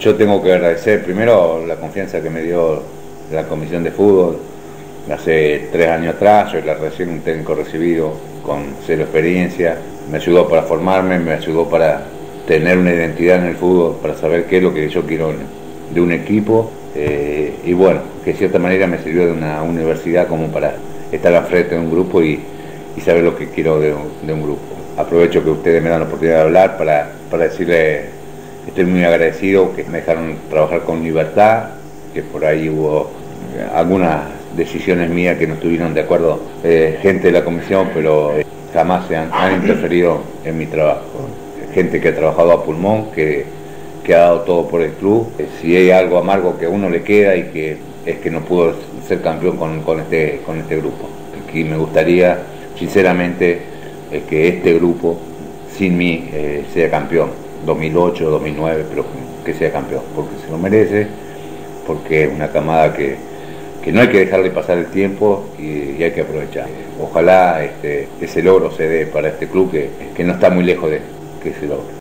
Yo tengo que agradecer primero la confianza que me dio la Comisión de Fútbol. Hace tres años atrás, yo la recién un técnico recibido con cero experiencia, me ayudó para formarme, me ayudó para tener una identidad en el fútbol, para saber qué es lo que yo quiero de un equipo. Eh, y bueno, que de cierta manera me sirvió de una universidad como para estar al frente de un grupo y, saber lo que quiero de un, grupo. Aprovecho que ustedes me dan la oportunidad de hablar para, para decirle estoy muy agradecido que me dejaron trabajar con libertad, que por ahí hubo algunas decisiones mías que no estuvieron de acuerdo eh, gente de la comisión, pero eh, jamás se han, interferido en mi trabajo. Gente que ha trabajado a pulmón, que, que ha dado todo por el club. Eh, si hay algo amargo que a uno le queda y que es que no pudo ser campeón con, este, con este grupo. Y me gustaría, sinceramente, que este grupo, sin mí, sea campeón. 2008, 2009, pero que sea campeón, porque se lo merece, porque es una camada que, no hay que dejarle pasar el tiempo y, hay que aprovechar. Ojalá este, ese logro se dé para este club que, que no está muy lejos de que se logre.